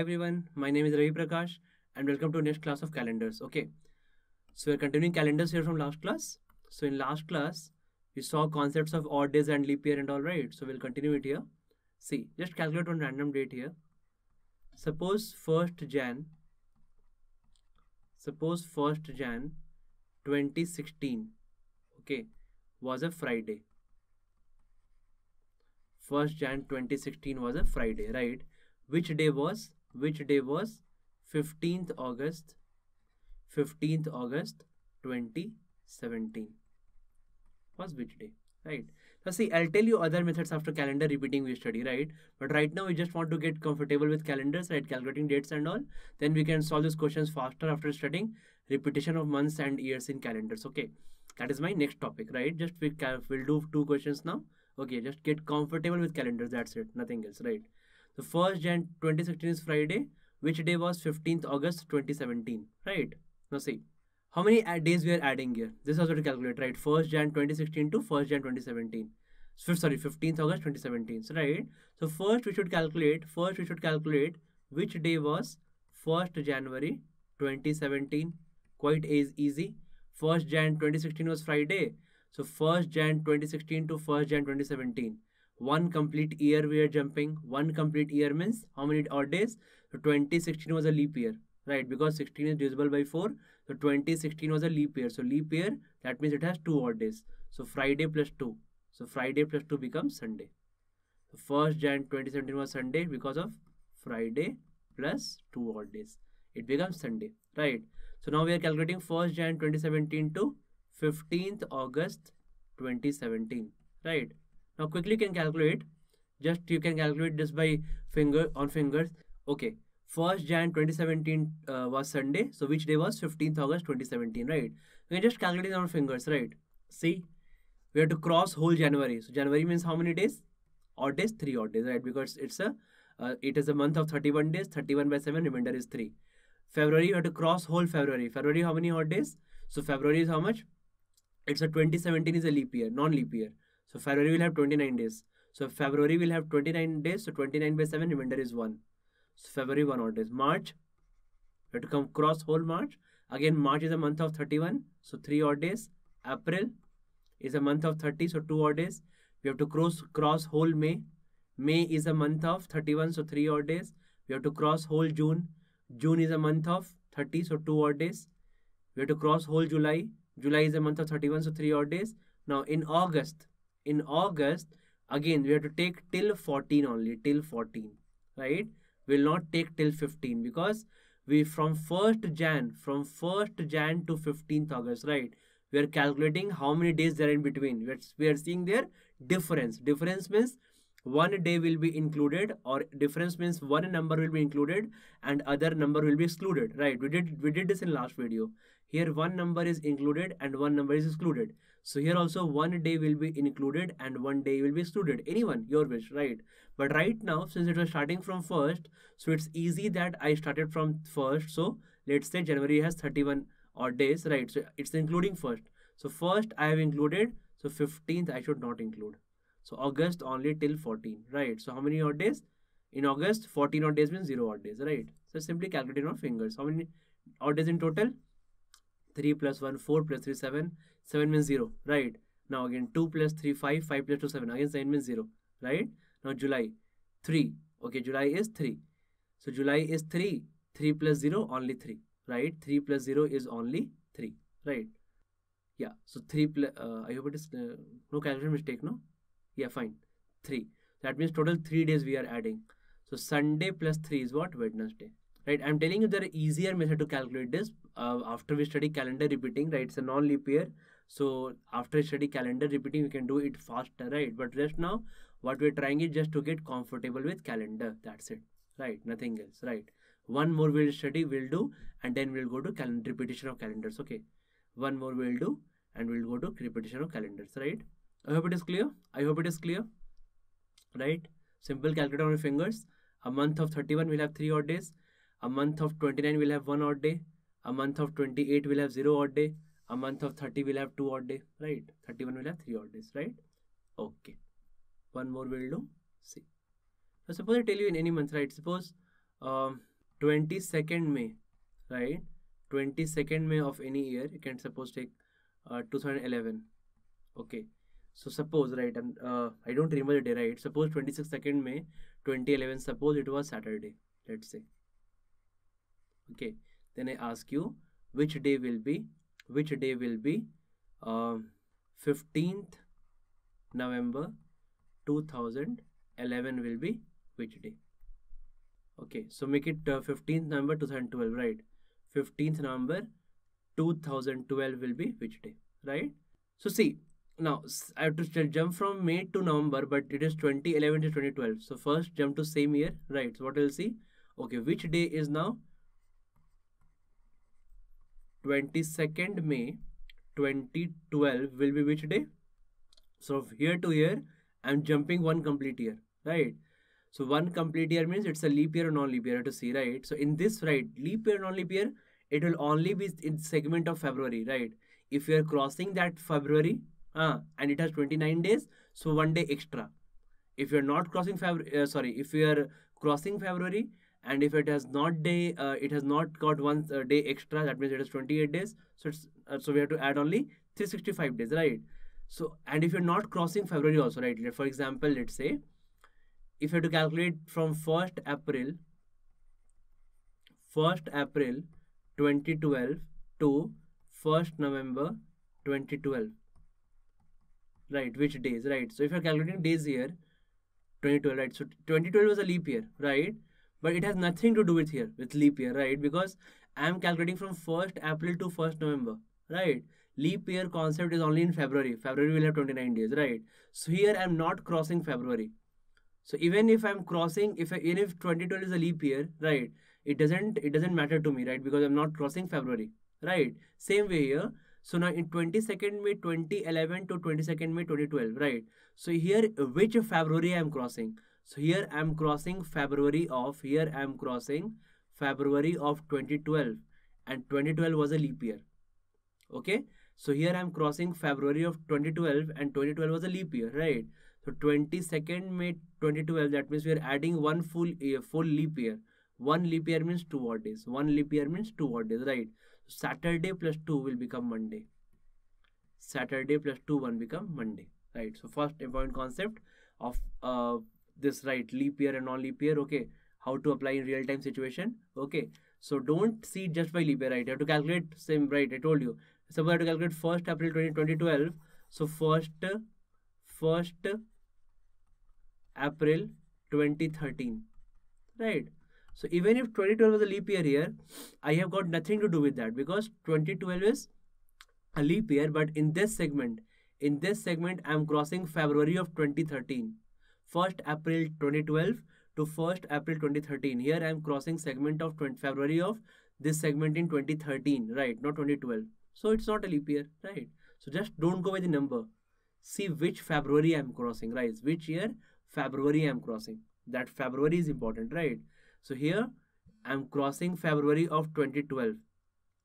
everyone, my name is Ravi Prakash and welcome to next class of calendars. Okay, so we're continuing calendars here from last class. So in last class, we saw concepts of odd days and leap year and all right. So we'll continue it here. See, just calculate one random date here. Suppose 1st Jan, suppose 1st Jan 2016, okay, was a Friday. 1st Jan 2016 was a Friday, right? which day was which day was? 15th August. 15th August 2017 was which day? Right. So see I'll tell you other methods after calendar repeating we study right? But right now we just want to get comfortable with calendars right? Calculating dates and all. Then we can solve these questions faster after studying repetition of months and years in calendars. Okay. That is my next topic right? Just we will do two questions now. Okay. Just get comfortable with calendars. That's it. Nothing else right the first Jan 2016 is Friday. Which day was 15th August 2017? Right. Now see. How many days we are adding here? This is also to calculate, right? 1st Jan 2016 to 1st Jan 2017. So, sorry, 15th August 2017. So, right. So, first we should calculate, first we should calculate which day was 1st January 2017. Quite easy. 1st Jan 2016 was Friday. So, 1st Jan 2016 to 1st Jan 2017 one complete year we are jumping. One complete year means how many odd days? So 2016 was a leap year right? Because 16 is divisible by 4 so 2016 was a leap year. So leap year that means it has two odd days. So friday plus 2 so friday plus 2 becomes sunday. First jan 2017 was sunday because of friday plus 2 odd days. It becomes sunday right? So now we are calculating first jan 2017 to 15th august 2017 right now quickly can calculate. Just you can calculate this by finger on fingers. Okay. 1st Jan 2017 uh, was Sunday. So which day was 15th August 2017, right? We can just calculate on fingers, right? See, we have to cross whole January. So January means how many days? Odd days, three odd days, right? Because it's a uh, it is a month of 31 days. 31 by 7, remainder is 3. February, you have to cross whole February. February, how many odd days? So February is how much? It's a 2017 is a leap year, non-leap year. So February will have 29 days. So February will have 29 days. So 29 by 7, remainder is 1. So February 1 odd days. March, we have to come cross whole March. Again, March is a month of 31. So 3 odd days. April is a month of 30. So 2 odd days. We have to cross, cross whole May. May is a month of 31. So 3 odd days. We have to cross whole June. June is a month of 30. So 2 odd days. We have to cross whole July. July is a month of 31. So 3 odd days. Now in August, in August, again we have to take till 14 only, till 14, right? We'll not take till 15 because we from 1st Jan, from 1st Jan to 15th August, right? We are calculating how many days there in between. We are, we are seeing their difference. Difference means one day will be included or difference means one number will be included and other number will be excluded right we did we did this in last video here one number is included and one number is excluded so here also one day will be included and one day will be excluded anyone your wish right but right now since it was starting from first so it's easy that i started from first so let's say january has 31 odd days right so it's including first so first i have included so 15th i should not include so August only till 14, right? So how many odd days? In August, 14 odd days means 0 odd days, right? So simply calculating on fingers. How many odd days in total? 3 plus 1, 4 plus 3, 7. 7 means 0, right? Now again 2 plus 3, 5. 5 plus 2, 7. Again 7 means 0, right? Now July, 3. Okay, July is 3. So July is 3. 3 plus 0, only 3, right? 3 plus 0 is only 3, right? Yeah, so 3 plus, uh, I hope it is uh, no calculation mistake, no? Yeah, fine. 3. That means total 3 days we are adding. So Sunday plus 3 is what? Wednesday. Right. I'm telling you there are easier method to calculate this. Uh, after we study calendar repeating, right? It's a non-leap year. So after we study calendar repeating, we can do it faster, right? But just now, what we're trying is just to get comfortable with calendar. That's it. Right. Nothing else. Right. One more we'll study, we'll do, and then we'll go to calendar repetition of calendars. Okay. One more we'll do, and we'll go to repetition of calendars, right? I hope it is clear. I hope it is clear. Right? Simple calculator on your fingers. A month of 31 will have 3 odd days. A month of 29 will have 1 odd day. A month of 28 will have 0 odd day. A month of 30 will have 2 odd day. Right? 31 will have 3 odd days. Right? Okay. One more will do. See. Now suppose I tell you in any month, right? Suppose um, 22nd May, right? 22nd May of any year, you can suppose take uh, 2011. Okay. So suppose, right, I'm, uh, I don't remember the day, right? Suppose 22nd May 2011, suppose it was Saturday, let's say. Okay. Then I ask you, which day will be, which day will be um, 15th November 2011 will be which day? Okay, so make it uh, 15th November 2012, right? 15th November 2012 will be which day, right? So see, now I have to jump from May to November, but it is 2011 to 2012. So first jump to same year, right? So what we'll see? Okay, which day is now 22nd May 2012 will be which day? So here to here, I'm jumping one complete year, right? So one complete year means it's a leap year or non-leap year to see, right? So in this, right, leap year, non-leap year, it will only be in segment of February, right? If you're crossing that February, uh, and it has 29 days, so one day extra. If you're not crossing February, uh, sorry, if you're crossing February, and if it has not day, uh, it has not got one uh, day extra, that means it is 28 days. So it's uh, so we have to add only 365 days, right? So and if you're not crossing February also, right? For example, let's say if you have to calculate from 1st April 1st April 2012 to 1st November 2012 right which days right so if you're calculating days here 2012 right so 2012 was a leap year right but it has nothing to do with here with leap year right because i'm calculating from 1st april to 1st november right leap year concept is only in february february will have 29 days right so here i'm not crossing february so even if I'm crossing, if I, even if 2012 is a leap year, right? It doesn't it doesn't matter to me, right? Because I'm not crossing February, right? Same way here. So now in 22nd May 2011 to 22nd May 2012, right? So here which February I'm crossing? So here I'm crossing February of here I'm crossing February of 2012 and 2012 was a leap year. Okay? So here I'm crossing February of 2012 and 2012 was a leap year, right? So 22nd May 2012, that means we are adding one full year, full leap year. One leap year means two odd days. One leap year means two odd days, right? Saturday plus two will become Monday. Saturday plus two one become Monday, right? So first important concept of uh, this, right? Leap year and non-leap year, okay? How to apply in real-time situation, okay? So don't see just by leap year, right? You have to calculate same, right? I told you. So we have to calculate first April 20, 2012. So first, first April 2013. Right. So even if 2012 was a leap year here, I have got nothing to do with that because 2012 is a leap year. But in this segment, in this segment, I am crossing February of 2013. 1st April 2012 to 1st April 2013. Here I am crossing segment of 20 February of this segment in 2013, right? Not 2012. So it's not a leap year, right? So just don't go by the number. See which February I am crossing, right? Which year February I'm crossing. That February is important, right? So here I'm crossing February of 2012.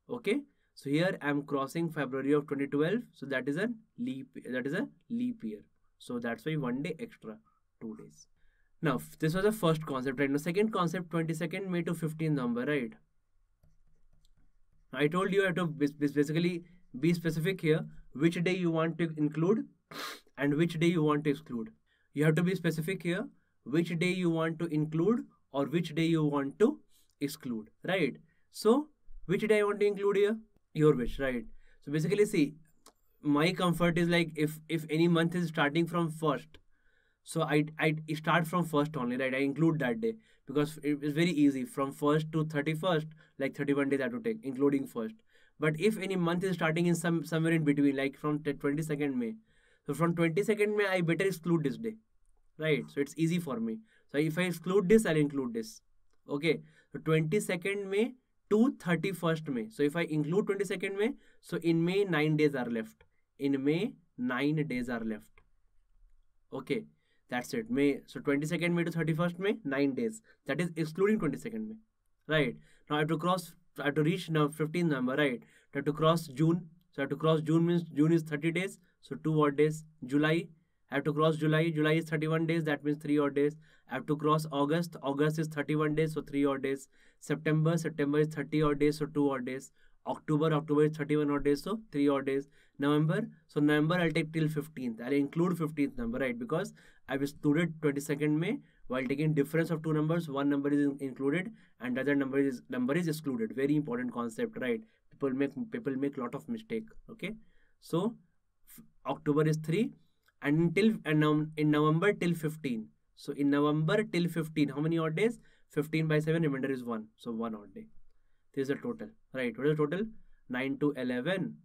Okay. So here I'm crossing February of 2012. So that is a leap. That is a leap year. So that's why one day extra, two days. Now this was the first concept, right? Now second concept, 22nd May to 15th November, right? I told you I have to basically be specific here. Which day you want to include and which day you want to exclude you have to be specific here which day you want to include or which day you want to exclude right so which day i want to include here your wish right so basically see my comfort is like if if any month is starting from first so i i start from first only right i include that day because it's very easy from first to 31st like 31 days i have to take including first but if any month is starting in some somewhere in between like from 22nd may so from 22nd May, I better exclude this day. Right? So it's easy for me. So if I exclude this, I'll include this. Okay. So 22nd May to 31st May. So if I include 22nd May, so in May, 9 days are left. In May, 9 days are left. Okay. That's it. May. So 22nd May to 31st May, 9 days. That is excluding 22nd May. Right. Now I have to cross, I have to reach now 15th number, right? I have to cross June. So I have to cross June means June is 30 days. So two odd days. July, I have to cross July. July is 31 days. That means three odd days. I have to cross August. August is 31 days. So three odd days. september september is 30 odd days so 2 odd days october october is 31 odd days so 3 odd days november. So november i'll take till 15th i'll include 15th number right? Because i've excluded 22nd may while taking difference of two numbers. One number is included and other number is number is excluded. Very important concept right? People make people make lot of mistake okay? So october is 3 and until and now in november till 15 so in november till 15 how many odd days? 15 by 7 remainder is 1 so 1 odd day. This is the total right? What is the total? 9 to 11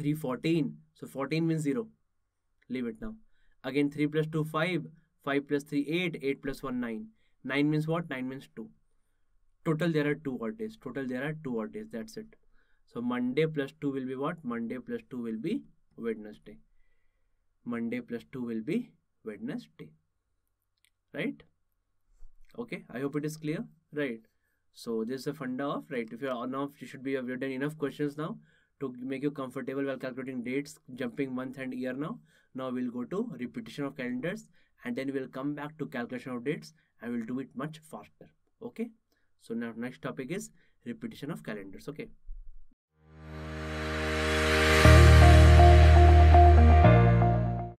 3 14 so 14 means 0 leave it now. Again 3 plus 2 5 5 plus 3 8 8 plus 1 9 9 means what? 9 means 2 total there are 2 odd days total there are 2 odd days that's it. So monday plus 2 will be what? Monday plus 2 will be wednesday. Monday plus 2 will be wednesday. Right? Okay. I hope it is clear. Right. So this is a funda of right. If you are enough you should be have done enough questions now to make you comfortable while calculating dates jumping month and year now. Now we'll go to repetition of calendars and then we'll come back to calculation of dates and we'll do it much faster. Okay? So now next topic is repetition of calendars. Okay